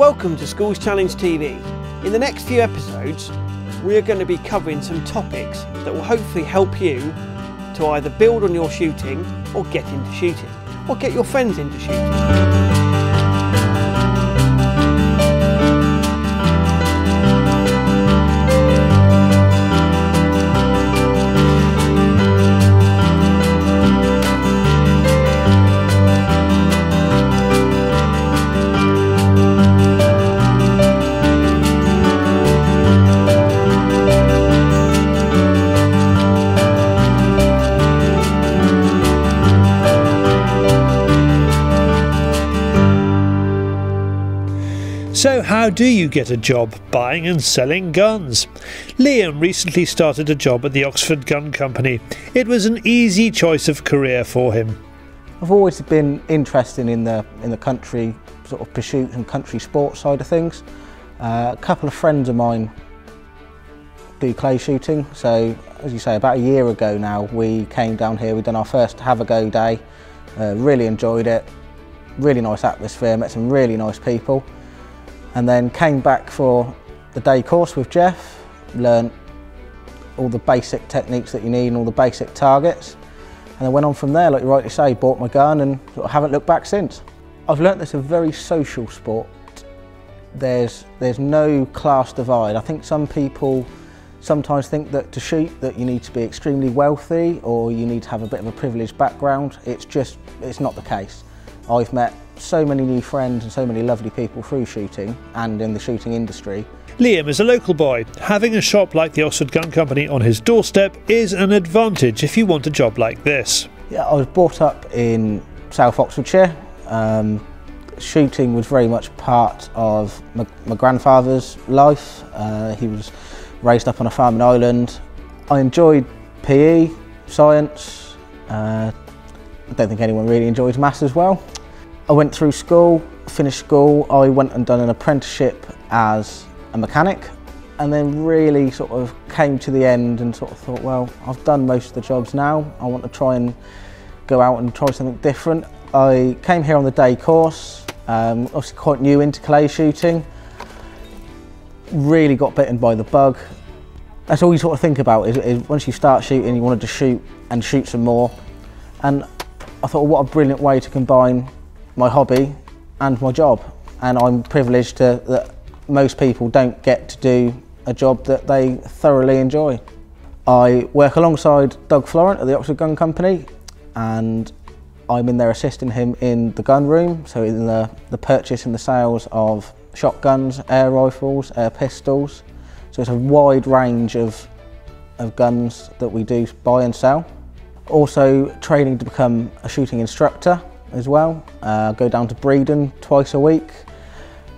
Welcome to Schools Challenge TV. In the next few episodes, we're going to be covering some topics that will hopefully help you to either build on your shooting or get into shooting, or get your friends into shooting. How do you get a job buying and selling guns? Liam recently started a job at the Oxford Gun Company. It was an easy choice of career for him. I've always been interested in the in the country sort of pursuit and country sports side of things. Uh, a couple of friends of mine do clay shooting, so as you say, about a year ago now, we came down here. We've done our first have a go day. Uh, really enjoyed it. Really nice atmosphere. Met some really nice people and then came back for the day course with Jeff, learned all the basic techniques that you need and all the basic targets. And then went on from there, like you rightly say, bought my gun and sort of haven't looked back since. I've learnt this a very social sport. There's, there's no class divide. I think some people sometimes think that to shoot that you need to be extremely wealthy or you need to have a bit of a privileged background. It's just, it's not the case. I've met so many new friends and so many lovely people through shooting and in the shooting industry. Liam is a local boy. Having a shop like the Oxford Gun Company on his doorstep is an advantage if you want a job like this. Yeah, I was brought up in South Oxfordshire. Um, shooting was very much part of my, my grandfather's life. Uh, he was raised up on a farm in Ireland. I enjoyed PE, science. Uh, I don't think anyone really enjoys maths as well. I went through school, finished school, I went and done an apprenticeship as a mechanic and then really sort of came to the end and sort of thought, well, I've done most of the jobs now. I want to try and go out and try something different. I came here on the day course, um, obviously quite new into clay shooting. Really got bitten by the bug. That's all you sort of think about is, is once you start shooting, you wanted to shoot and shoot some more. And I thought, what a brilliant way to combine my hobby and my job. And I'm privileged to, that most people don't get to do a job that they thoroughly enjoy. I work alongside Doug Florent at the Oxford Gun Company and I'm in there assisting him in the gun room, so in the, the purchase and the sales of shotguns, air rifles, air pistols. So it's a wide range of, of guns that we do buy and sell. Also training to become a shooting instructor as well. Uh, go down to Bredon twice a week,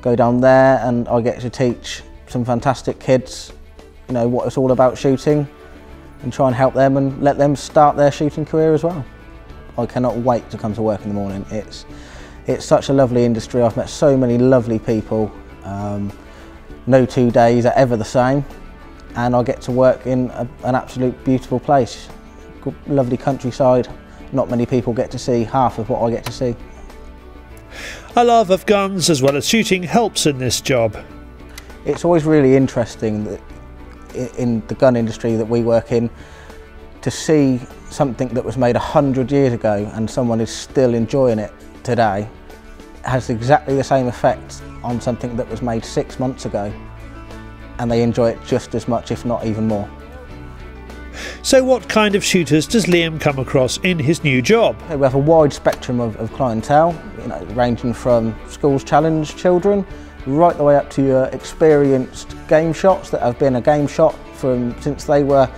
go down there and I get to teach some fantastic kids you know what it's all about shooting and try and help them and let them start their shooting career as well. I cannot wait to come to work in the morning. It's, it's such a lovely industry. I've met so many lovely people. Um, no two days are ever the same and I get to work in a, an absolute beautiful place. Lovely countryside, not many people get to see half of what I get to see. A love of guns as well as shooting helps in this job. It's always really interesting that in the gun industry that we work in to see something that was made a hundred years ago and someone is still enjoying it today has exactly the same effect on something that was made six months ago and they enjoy it just as much if not even more. So what kind of shooters does Liam come across in his new job? We have a wide spectrum of, of clientele, you know, ranging from schools challenge children right the way up to your experienced game shots that have been a game shot from since they were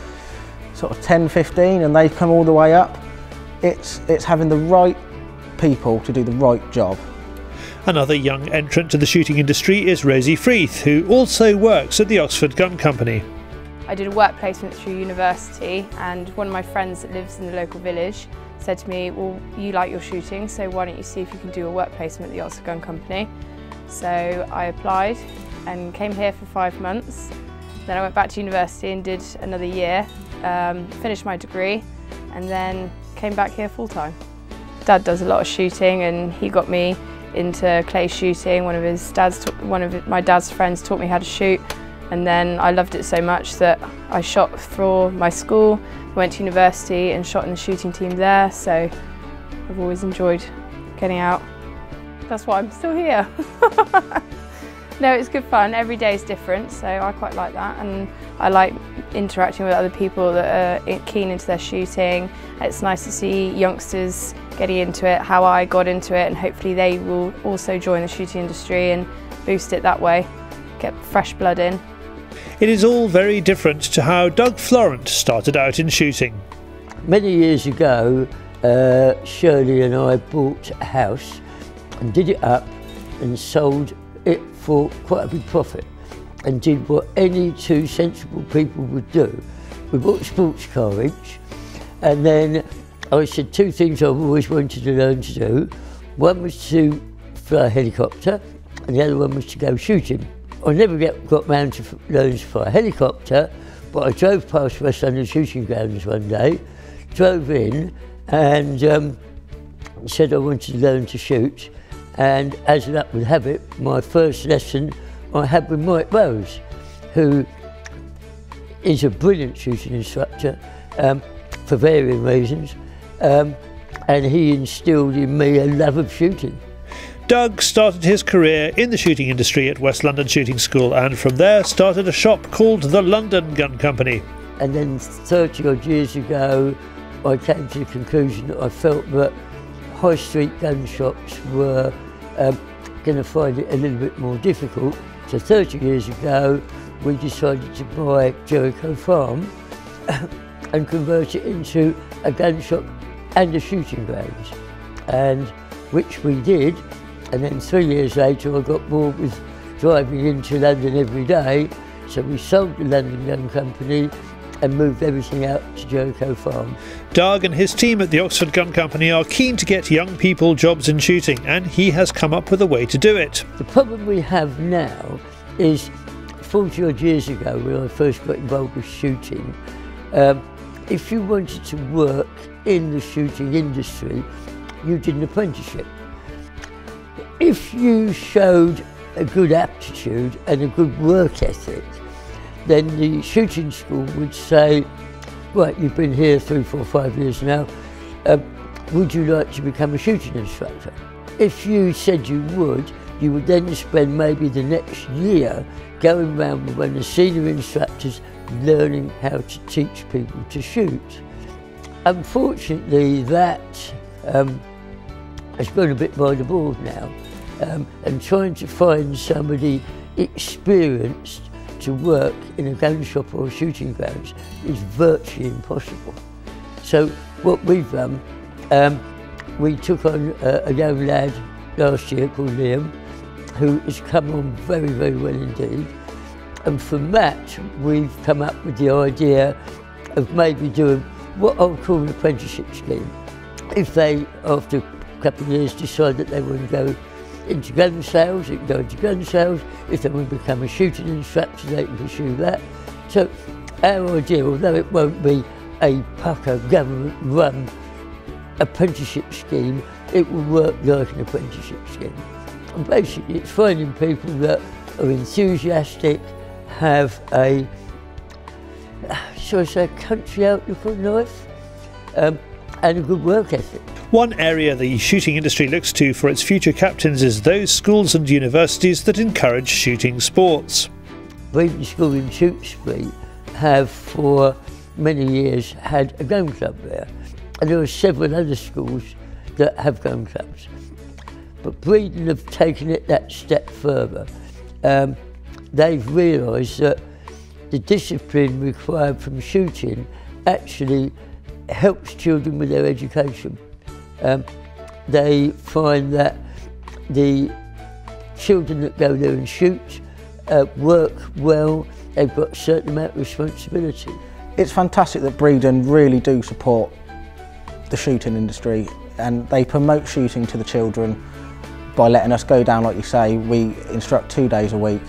sort of 10, 15 and they've come all the way up. It's, it's having the right people to do the right job. Another young entrant to the shooting industry is Rosie Freeth, who also works at the Oxford Gun Company. I did a work placement through university and one of my friends that lives in the local village said to me, well, you like your shooting, so why don't you see if you can do a work placement at the Oxford Gun Company. So I applied and came here for five months. Then I went back to university and did another year, um, finished my degree and then came back here full time. Dad does a lot of shooting and he got me into clay shooting. One of his dad's, one of my dad's friends taught me how to shoot, and then I loved it so much that I shot for my school. Went to university and shot in the shooting team there. So I've always enjoyed getting out. That's why I'm still here. no, it's good fun. Every day is different, so I quite like that. And I like interacting with other people that are keen into their shooting. It's nice to see youngsters getting into it, how I got into it, and hopefully they will also join the shooting industry and boost it that way, get fresh blood in. It is all very different to how Doug Florent started out in shooting. Many years ago, uh, Shirley and I bought a house and did it up and sold it for quite a big profit and did what any two sensible people would do. We bought a sports car each and then I said two things I've always wanted to learn to do. One was to fly a helicopter and the other one was to go shooting. I never get, got round to to fly a helicopter but I drove past West London shooting grounds one day, drove in and um, said I wanted to learn to shoot and as luck would have it, my first lesson I had with Mike Rose, who is a brilliant shooting instructor um, for varying reasons, um, and he instilled in me a love of shooting. Doug started his career in the shooting industry at West London Shooting School and from there started a shop called the London Gun Company. And then 30 odd years ago, I came to the conclusion that I felt that high street gun shops were um, going to find it a little bit more difficult. So 30 years ago, we decided to buy Jericho Farm and convert it into a gun shop and a shooting range, and which we did. And then three years later, I got bored with driving into London every day, so we sold the London Gun Company and moved everything out to Jericho Farm. Doug and his team at the Oxford Gun Company are keen to get young people jobs in shooting, and he has come up with a way to do it. The problem we have now is 40 odd years ago, when I first got involved with shooting, um, if you wanted to work in the shooting industry, you did an apprenticeship. If you showed a good aptitude and a good work ethic, then the shooting school would say, right, you've been here three, four, five years now, um, would you like to become a shooting instructor? If you said you would, you would then spend maybe the next year going around with one of the senior instructors learning how to teach people to shoot. Unfortunately, that um, has gone a bit by the board now, um, and trying to find somebody experienced to work in a gun shop or shooting grounds is virtually impossible. So what we've done, um, we took on a, a young lad last year called Liam, who has come on very, very well indeed. And from that, we've come up with the idea of maybe doing what I'll call an apprenticeship scheme. If they, after couple of years, decide that they to go into gun sales, it can go into gun sales. If they to become a shooting instructor, they can pursue that. So our idea, although it won't be a pucker government-run apprenticeship scheme, it will work like an apprenticeship scheme. And basically, it's finding people that are enthusiastic, have a, shall I say, country outlook on life, um, and a good work ethic. One area the shooting industry looks to for its future captains is those schools and universities that encourage shooting sports. Bredon School in Tewkesbury have for many years had a gun club there. And there are several other schools that have gun clubs. But Bredon have taken it that step further. Um, they've realised that the discipline required from shooting actually helps children with their education um, they find that the children that go there and shoot uh, work well, they've got a certain amount of responsibility. It's fantastic that Bredon really do support the shooting industry and they promote shooting to the children by letting us go down, like you say, we instruct two days a week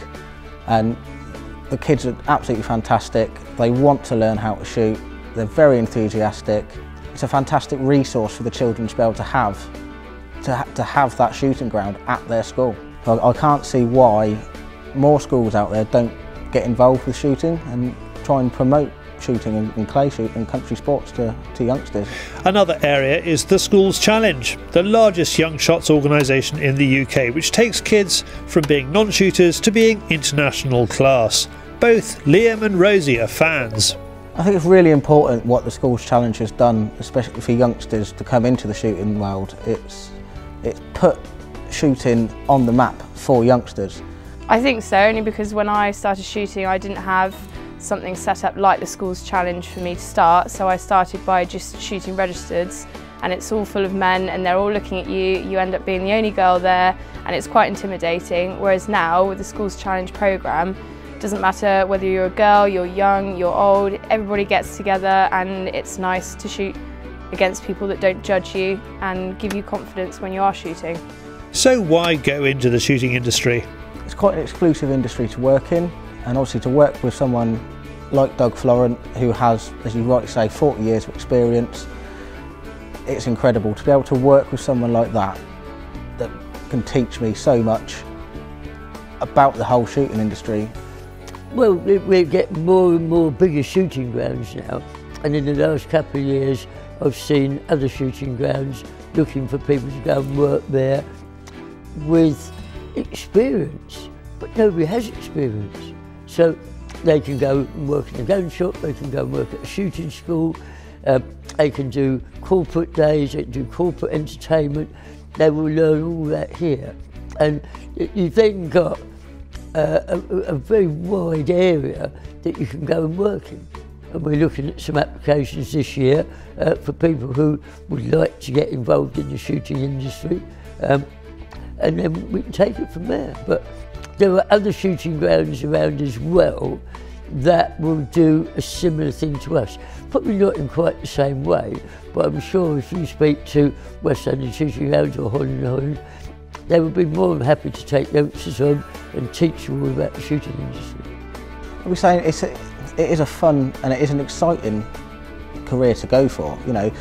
and the kids are absolutely fantastic. They want to learn how to shoot, they're very enthusiastic it's a fantastic resource for the children to be able to have to, ha- to have that shooting ground at their school. I, I can't see why more schools out there don't get involved with shooting and try and promote shooting and, and clay shooting and country sports to, to youngsters. Another area is the Schools Challenge, the largest young shots organisation in the UK, which takes kids from being non shooters to being international class. Both Liam and Rosie are fans. I think it's really important what the Schools Challenge has done, especially for youngsters to come into the shooting world. It's, it's put shooting on the map for youngsters. I think so, only because when I started shooting I didn't have something set up like the Schools Challenge for me to start, so I started by just shooting registereds and it's all full of men and they're all looking at you, you end up being the only girl there and it's quite intimidating, whereas now with the Schools Challenge programme, doesn't matter whether you're a girl, you're young, you're old, everybody gets together and it's nice to shoot against people that don't judge you and give you confidence when you are shooting. So, why go into the shooting industry? It's quite an exclusive industry to work in and obviously to work with someone like Doug Florent who has, as you rightly say, 40 years of experience. It's incredible to be able to work with someone like that that can teach me so much about the whole shooting industry. Well, we- get more and more bigger shooting grounds now, and in the last couple of years, I've seen other shooting grounds looking for people to go and work there with experience, but nobody has experience. So they can go and work in a gun shop, they can go and work at a shooting school, uh, they can do corporate days, they can do corporate entertainment, they will learn all that here. And you've then got a, a very wide area that you can go and work in. And we're looking at some applications this year uh, for people who would like to get involved in the shooting industry. Um, and then we can take it from there. But there are other shooting grounds around as well that will do a similar thing to us. Probably not in quite the same way, but I'm sure if you speak to West London Shooting Grounds or Holland and Holland, they would be more than happy to take youngsters on and teach you all about the shooting industry. I'll be saying it's a, it is a fun and it is an exciting career to go for. You know,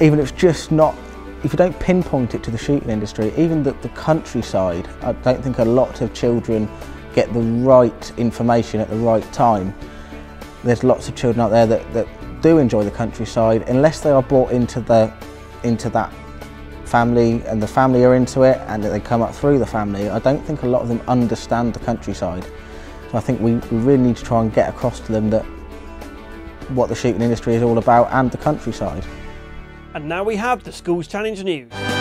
even if it's just not, if you don't pinpoint it to the shooting industry, even the, the countryside, I don't think a lot of children get the right information at the right time. There's lots of children out there that, that do enjoy the countryside, unless they are brought into the into that family and the family are into it and that they come up through the family. I don't think a lot of them understand the countryside. So I think we, we really need to try and get across to them that what the shooting industry is all about and the countryside. And now we have the Schools Challenge news.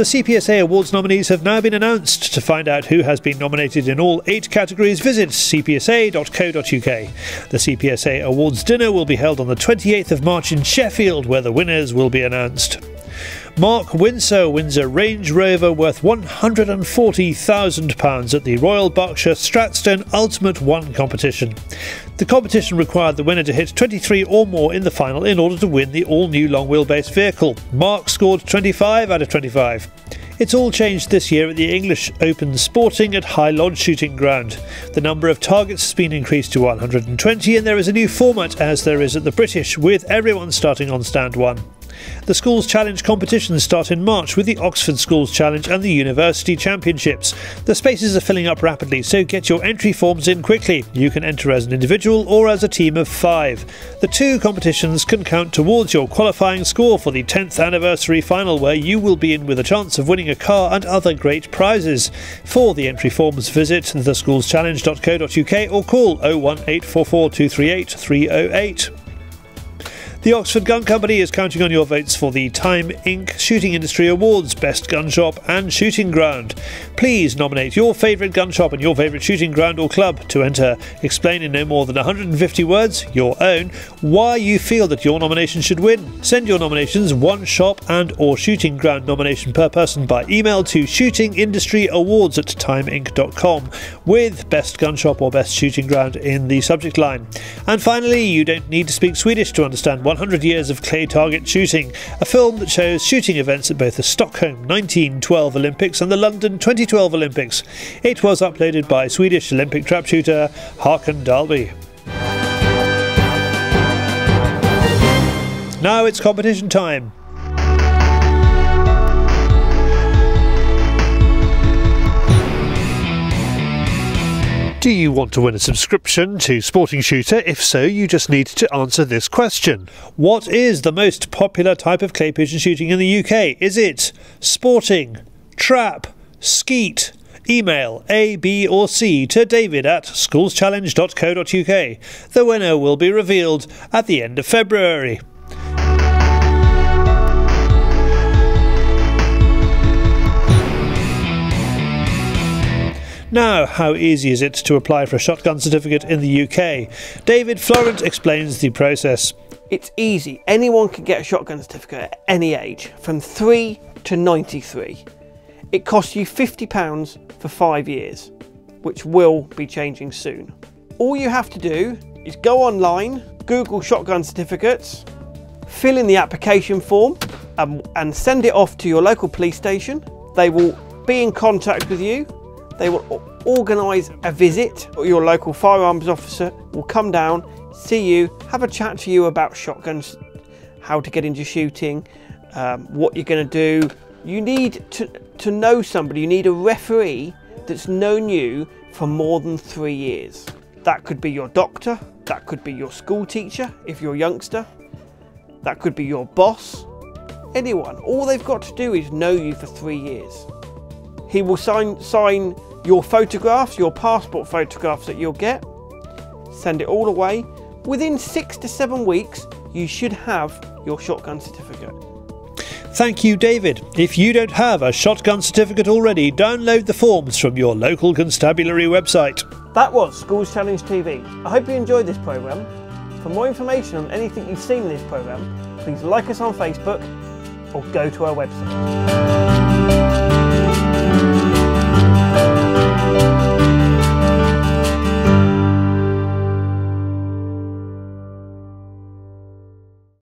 The CPSA Awards nominees have now been announced. To find out who has been nominated in all eight categories, visit cpsa.co.uk. The CPSA Awards dinner will be held on the 28th of March in Sheffield, where the winners will be announced. Mark Windsor wins a Range Rover worth £140,000 at the Royal Berkshire Stratstone Ultimate One competition. The competition required the winner to hit 23 or more in the final in order to win the all new long wheelbase vehicle. Mark scored 25 out of 25. It's all changed this year at the English Open Sporting at High Lodge Shooting Ground. The number of targets has been increased to 120 and there is a new format as there is at the British, with everyone starting on stand one. The Schools Challenge competitions start in March with the Oxford Schools Challenge and the University Championships. The spaces are filling up rapidly, so get your entry forms in quickly. You can enter as an individual or as a team of five. The two competitions can count towards your qualifying score for the 10th anniversary final, where you will be in with a chance of winning a car and other great prizes. For the entry forms, visit theschoolschallenge.co.uk or call 01844 238 308. The Oxford Gun Company is counting on your votes for the Time Inc. Shooting Industry Awards Best Gun Shop and Shooting Ground. Please nominate your favourite gun shop and your favourite shooting ground or club to enter. Explain in no more than 150 words, your own, why you feel that your nomination should win. Send your nominations one shop and or shooting ground nomination per person by email to shootingindustryawards at timeinc.com with best gun shop or best shooting ground in the subject line. And finally, you don't need to speak Swedish to understand 100 Years of Clay Target Shooting, a film that shows shooting events at both the Stockholm 1912 Olympics and the London 2012 Olympics. It was uploaded by Swedish Olympic trap shooter Hakan Dahlby. Now it's competition time. Do you want to win a subscription to Sporting Shooter? If so, you just need to answer this question. What is the most popular type of clay pigeon shooting in the UK? Is it sporting, trap, skeet? Email A, B, or C to david at schoolschallenge.co.uk. The winner will be revealed at the end of February. Now, how easy is it to apply for a shotgun certificate in the UK? David Florent explains the process. It's easy. Anyone can get a shotgun certificate at any age, from 3 to 93. It costs you £50 for five years, which will be changing soon. All you have to do is go online, Google shotgun certificates, fill in the application form and, and send it off to your local police station. They will be in contact with you they will organise a visit. Your local firearms officer will come down, see you, have a chat to you about shotguns, how to get into shooting, um, what you're going to do. You need to, to know somebody, you need a referee that's known you for more than three years. That could be your doctor, that could be your school teacher if you're a youngster, that could be your boss, anyone. All they've got to do is know you for three years. He will sign, sign your photographs, your passport photographs that you'll get, send it all away. Within six to seven weeks, you should have your shotgun certificate. Thank you, David. If you don't have a shotgun certificate already, download the forms from your local constabulary website. That was Schools Challenge TV. I hope you enjoyed this programme. For more information on anything you've seen in this programme, please like us on Facebook or go to our website.